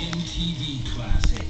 MTV classic.